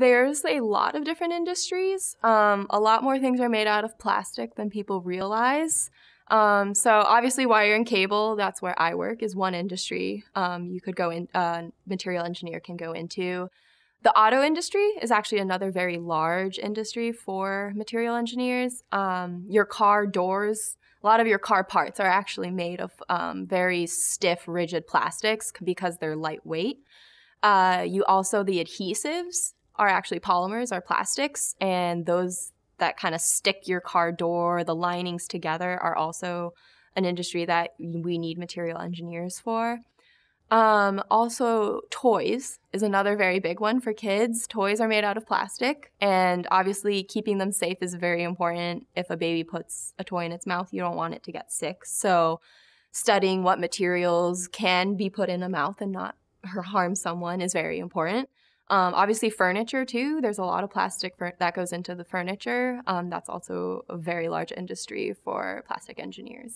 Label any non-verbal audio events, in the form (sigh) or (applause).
There's a lot of different industries. Um, a lot more things are made out of plastic than people realize. Um, so obviously, wire and cable. That's where I work. Is one industry um, you could go in. Uh, material engineer can go into. The auto industry is actually another very large industry for material engineers. Um, your car doors, a lot of your car parts are actually made of um, very stiff, rigid plastics because they're lightweight. Uh, you also the adhesives are actually polymers are plastics, and those that kind of stick your car door, the linings together, are also an industry that we need material engineers for. Um, also, toys is another very big one for kids. Toys are made out of plastic, and obviously, keeping them safe is very important. If a baby puts a toy in its mouth, you don't want it to get sick. So, studying what materials can be put in a mouth and not (laughs) harm someone is very important. Um, obviously, furniture too. There's a lot of plastic that goes into the furniture. Um, that's also a very large industry for plastic engineers.